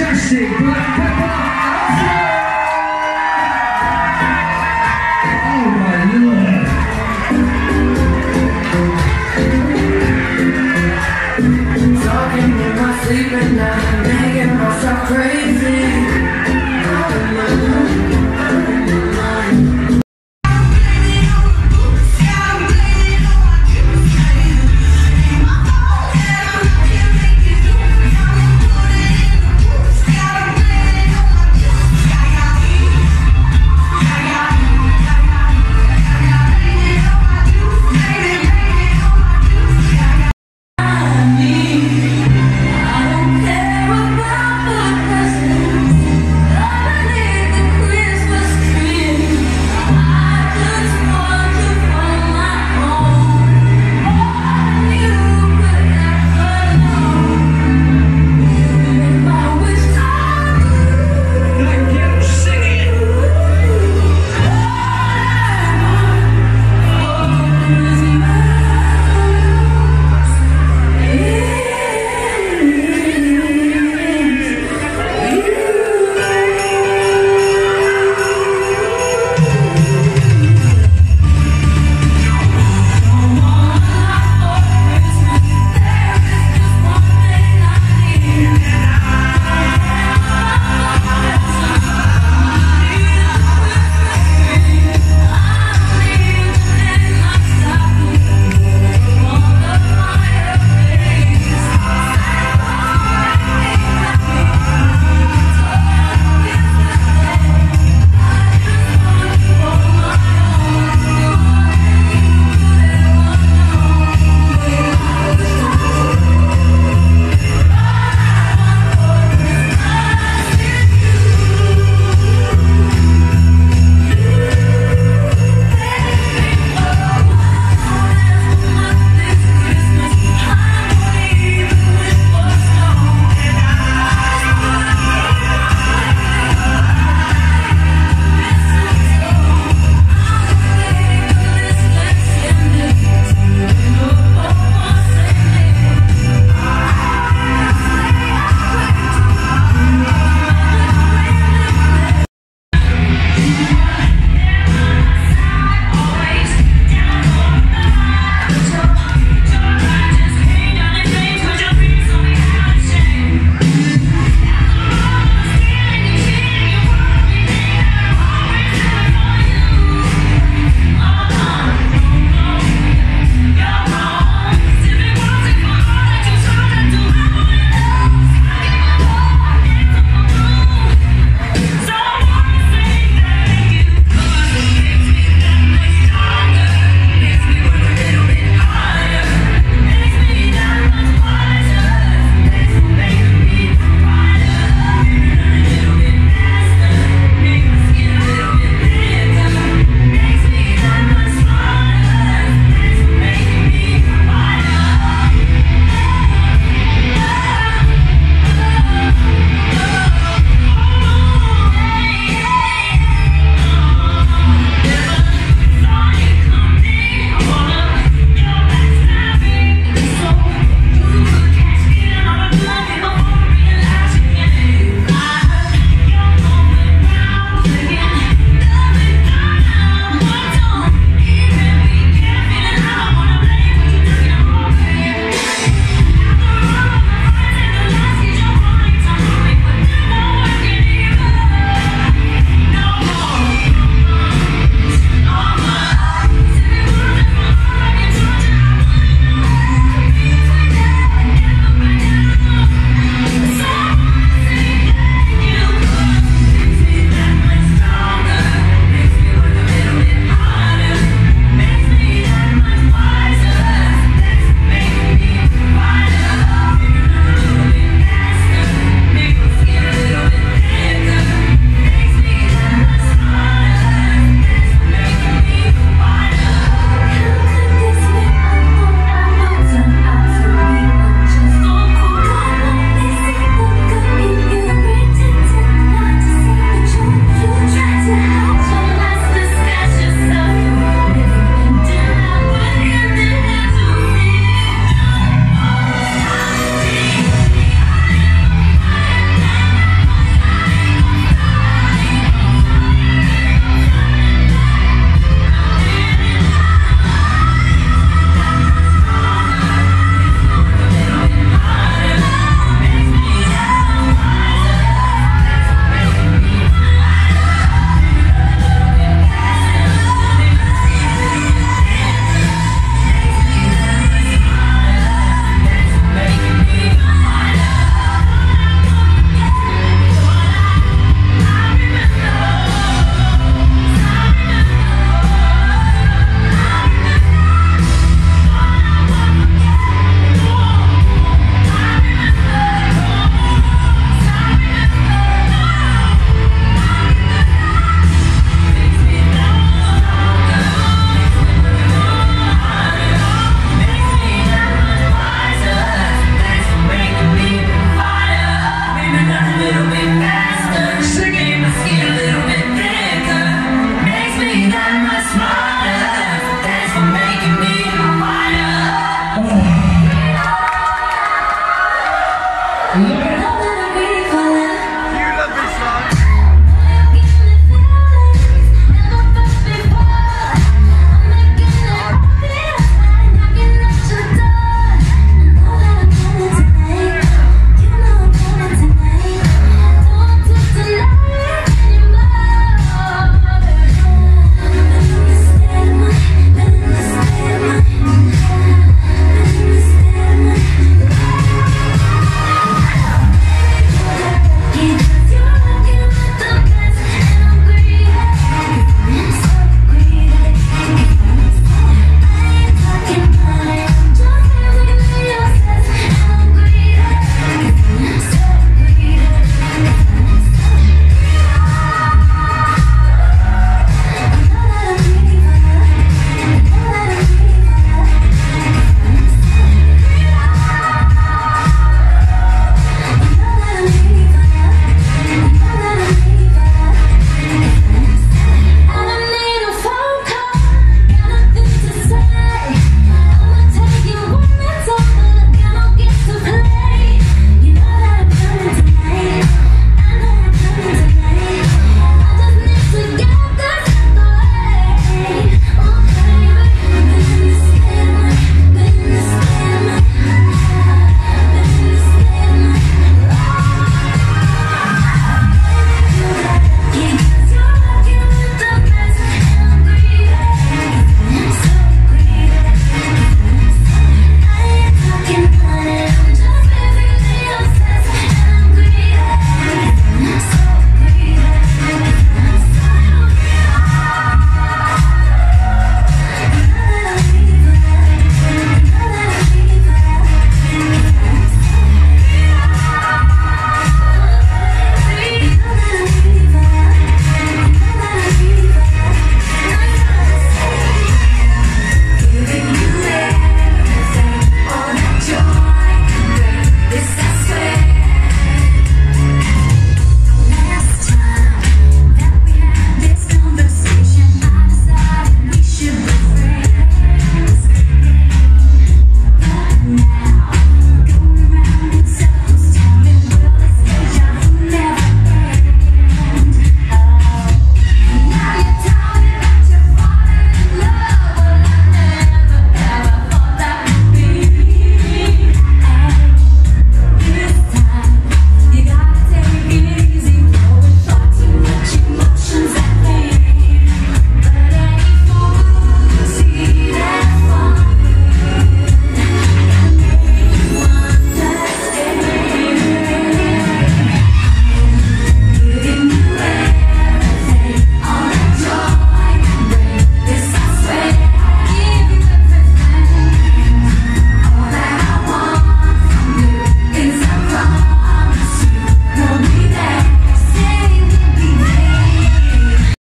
fantastic Black Pepper